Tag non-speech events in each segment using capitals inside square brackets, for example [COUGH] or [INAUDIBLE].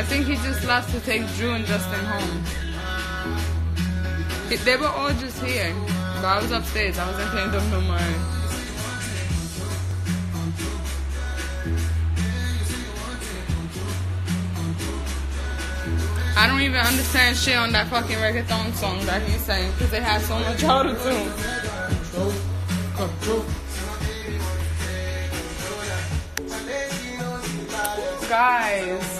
I think he just left to take Drew and Justin home. They were all just here. But I was upstairs. I wasn't paying them no mind. I don't even understand shit on that fucking reggaeton song that he's saying because it has so much auto tune. Guys,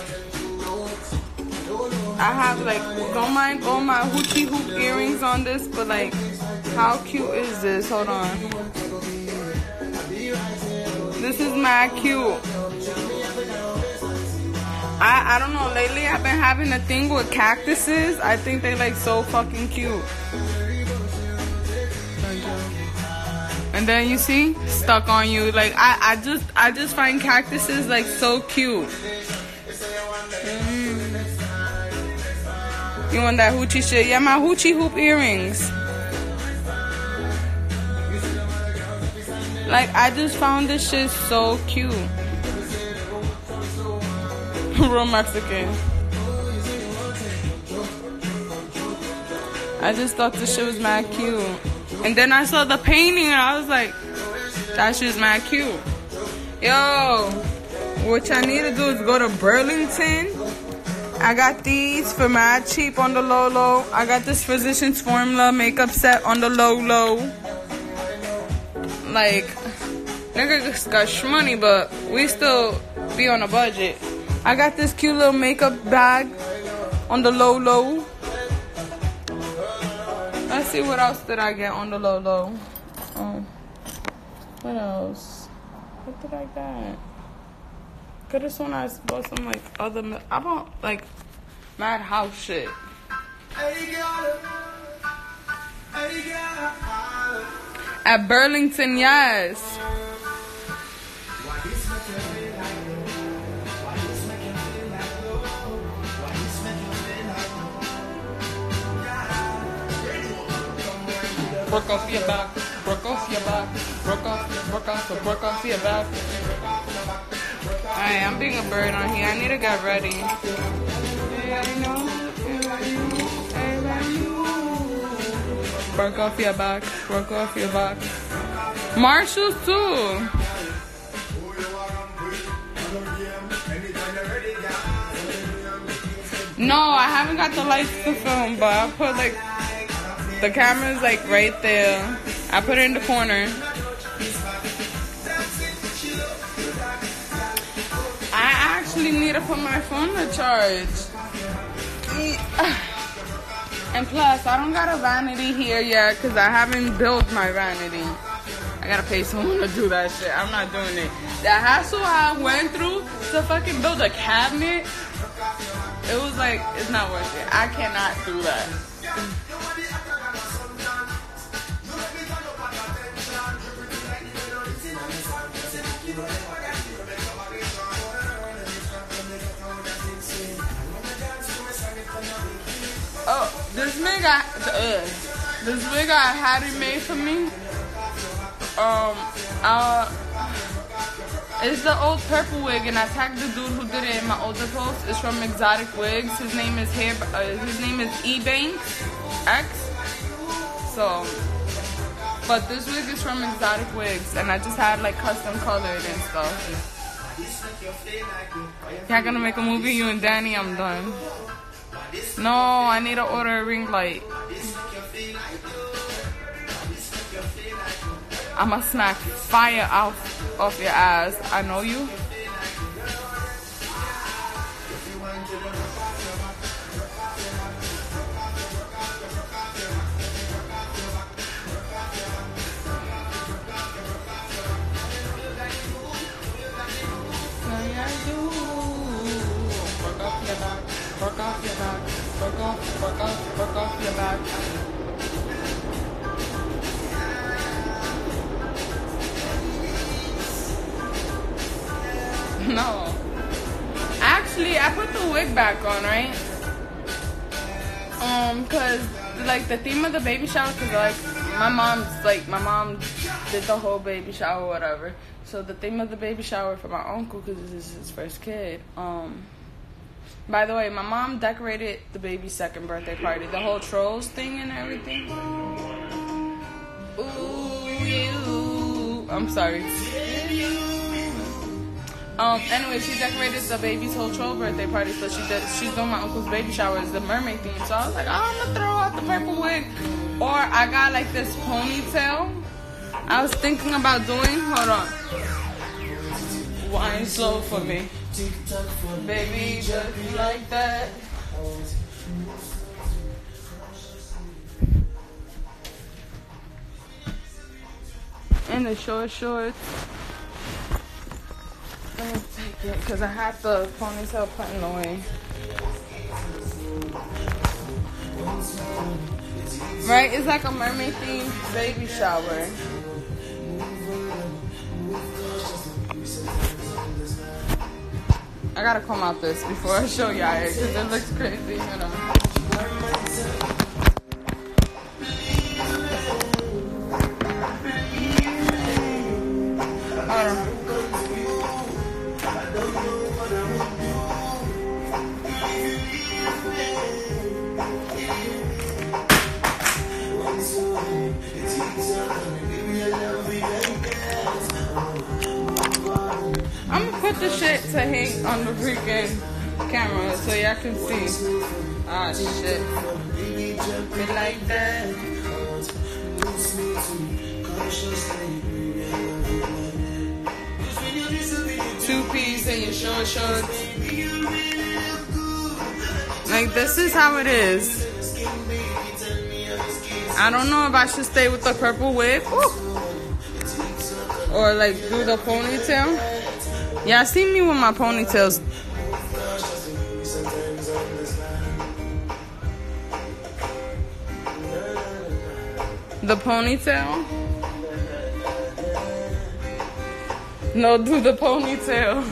I have like, don't mind all my hoochie hoop earrings on this, but like, how cute is this? Hold on. This is my cute. I, I don't know, lately I've been having a thing with cactuses. I think they like so fucking cute. And then you see, stuck on you. Like I, I just I just find cactuses like so cute. Mm. You want that hoochie shit? Yeah, my hoochie hoop earrings. Like I just found this shit so cute. [LAUGHS] Real Mexican. I just thought this shit was mad cute. And then I saw the painting and I was like, that shit's mad cute. Yo, what I need to do is go to Burlington. I got these for mad cheap on the low low. I got this Physicians Formula makeup set on the low low. Like, nigga got money, but we still be on a budget. I got this cute little makeup bag on the low low. Let's see what else did I get on the low low. Oh, what else? What did I get? Could have sworn I bought some like other. I bought like mad house shit. At Burlington, yes. Work off your back, work off your back, work off, work off, work off your back. Alright, I'm being a bird on here. I need to get ready. Work off your back, work off your back. Marshalls too. No, I haven't got the lights to film, but I put like the camera's like right there. I put it in the corner. Actually need to put my phone to charge. And plus, I don't got a vanity here yet because I haven't built my vanity. I gotta pay someone to do that shit. I'm not doing it. The hassle I went through to fucking build a cabinet, it was like, it's not worth it. I cannot do that. Wig I uh, this wig I had it made for me. Um, uh, it's the old purple wig, and I tagged the dude who did it in my older post. It's from Exotic Wigs. His name is Hair. Uh, his name is E X. So, but this wig is from Exotic Wigs, and I just had like custom colored and stuff. Y'all gonna make a movie, you and Danny? I'm done. No, I need to order a ring light. I'ma smack fire off of your ass. I know you. No. Actually, I put the wig back on, right? Um, cause like the theme of the baby shower, cause like my mom's like my mom did the whole baby shower, whatever. So the theme of the baby shower for my uncle, cause this is his first kid. Um, By the way, my mom decorated the baby's second birthday party. The whole trolls thing and everything. Ooh, you. I'm sorry. Um. Anyway, she decorated the baby's whole troll birthday party, so she. She's doing my uncle's baby shower. It's the mermaid theme. So I was like, oh, I'm gonna throw out the purple wig, or I got like this ponytail. I was thinking about doing. Hold on. Wine slow for me. Baby, just like that. And the short shorts. Let me take it because I had the ponytail putting away. Right? It's like a mermaid themed baby shower. I gotta comb out this before I show y'all it because it looks crazy, you know. The shit to hang on the freaking camera so y'all can see. Ah, shit. Be like that. Two piece and your short shorts. Like, this is how it is. I don't know if I should stay with the purple wig. Ooh. Or, like, do the ponytail. Yeah, see me with my ponytails. The ponytail? No, do the ponytail.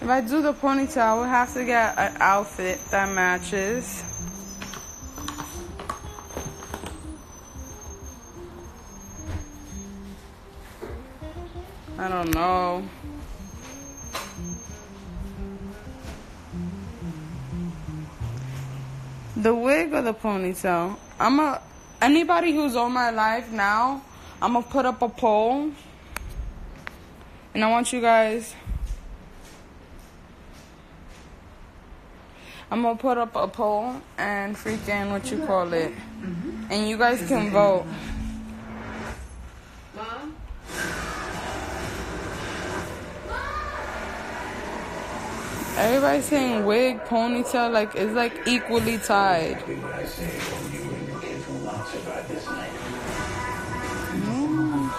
If I do the ponytail, I would have to get an outfit that matches. I don't know. The wig or the ponytail? I'm a anybody who's on my live now, I'm gonna put up a poll. And I want you guys I'm gonna put up a poll and freaking what you call it. And you guys can vote. Everybody's saying wig, ponytail, like it's like equally tied. Mm.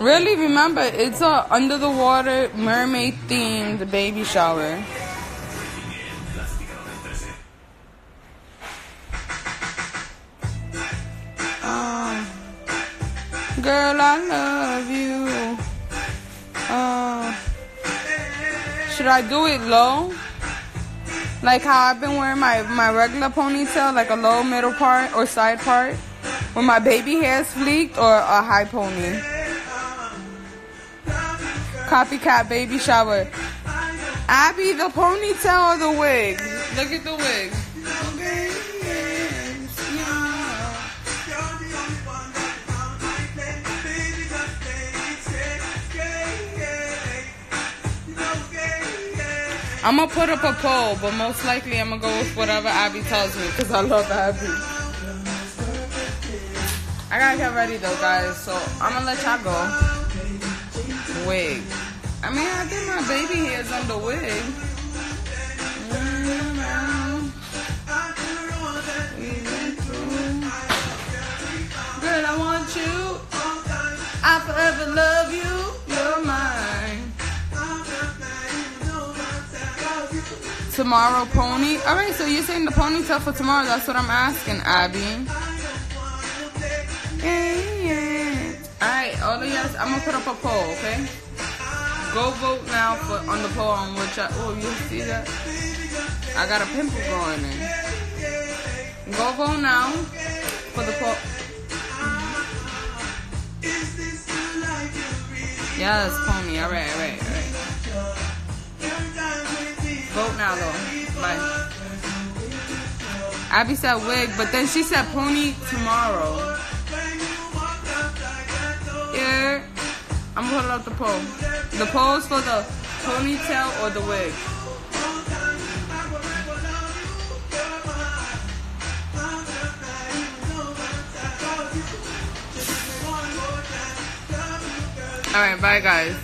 Really, remember it's a under the water mermaid themed baby shower. Um, girl, I love you. Should I do it low? Like how I've been wearing my, my regular ponytail, like a low middle part or side part? When my baby hair is fleeked or a high pony? Copycat baby shower. Abby, the ponytail or the wig? Look at the wig. I'm gonna put up a poll, but most likely I'm gonna go with whatever Abby tells me because I love Abby. I gotta get ready though, guys, so I'm gonna let y'all go. Wig. I mean, I think my baby hairs on the wig. Mm-hmm. Girl, I want you. I forever love you. Tomorrow pony. All right, so you're saying the ponytail for tomorrow? That's what I'm asking, Abby. Yeah, yeah. All right, all of y'all. I'm gonna put up a poll, okay? Go vote now for on the poll on which I. Oh, you see that? I got a pimple going in. Go vote now for the poll. Yes, pony. All right, all right, all right. Vote now, though. Bye. Abby said wig, but then she said pony tomorrow. Yeah. I'm gonna up the poll. The poll is for the ponytail or the wig. All right, bye guys.